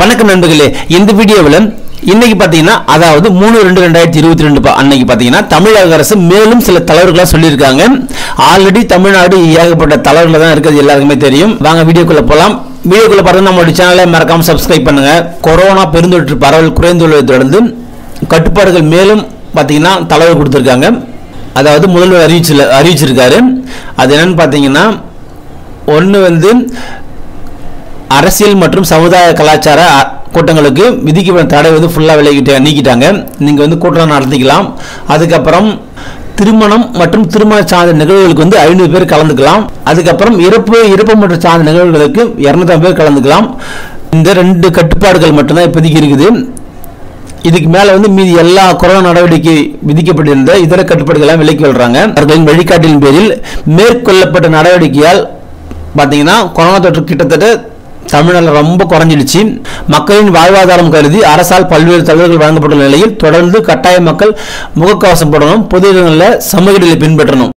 வணக்கம் நண்பர்களே இந்த வீடியோவில் இன்னைக்கு பார்த்தீங்கன்னா அதாவது மூணு ரெண்டு ரெண்டாயிரத்தி இருபத்தி ரெண்டு அன்னைக்கு பார்த்தீங்கன்னா தமிழக அரசு மேலும் சில தலைவர்களாக சொல்லியிருக்காங்க. ஆல்ரெடி தமிழ்நாடு ஏகப்பட்ட தளர்வுகள் தான் இருக்குது எல்லாருக்குமே தெரியும். வாங்க வீடியோக்குள்ளே போகலாம் வீடியோக்குள்ள பார்த்தா நம்மளுடைய சேனலை மறக்காமல் சப்ஸ்கிரைப் பண்ணுங்க. கொரோனா பெருந்தொற்று பரவல் குறைந்துள்ளதை தொடர்ந்து கட்டுப்பாடுகள் மேலும் பார்த்தீங்கன்னா தலைவர் கொடுத்துருக்காங்க. அதாவது முதல்வர் அறிவிச்சு அறிவிச்சிருக்காரு. அது என்னன்னு பார்த்தீங்கன்னா ஒன்று வந்து அரசியல் மற்றும் சமுதாய கலாச்சார கூட்டங்களுக்கு விதிக்கப்பட்ட தடை வந்து ஃபுல்லாக விலகிட்டு நீக்கிட்டாங்க. நீங்கள் வந்து கூட்டம் நடத்திக்கலாம். அதுக்கப்புறம் திருமணம் மற்றும் திருமண சார்ந்த நிகழ்வுகளுக்கு வந்து ஐநூறு பேர் கலந்துக்கலாம். அதுக்கப்புறம் இறப்பு இறப்பு மற்றும் சார்ந்த நிகழ்வுகளுக்கு இரநூத்தம்பது பேர் கலந்துக்கலாம். இந்த ரெண்டு கட்டுப்பாடுகள் மட்டும்தான் இப்போதைக்கு இருக்குது. இதுக்கு மேலே வந்து மீதி எல்லா கொரோனா நடவடிக்கை விதிக்கப்பட்டிருந்த இதர கட்டுப்பாடுகளை விலக்கி வர்றாங்க. அவர்களின் வழிகாட்டின் பேரில் மேற்கொள்ளப்பட்ட நடவடிக்கையால் பார்த்தீங்கன்னா கொரோனா தொற்று கிட்டத்தட்ட தமிழ்நாட்டில் ரொம்ப குறைஞ்சிடுச்சு. மக்களின் வாழ்வாதாரம் கருதி அரசால் பல்வேறு தகவல்கள் வழங்கப்பட்டுள்ள நிலையில் தொடர்ந்து கட்டாய மக்கள் முகக்கவசம் போடணும் பொது இடங்களில் சமூக இடைவெளி பின்பற்றணும்.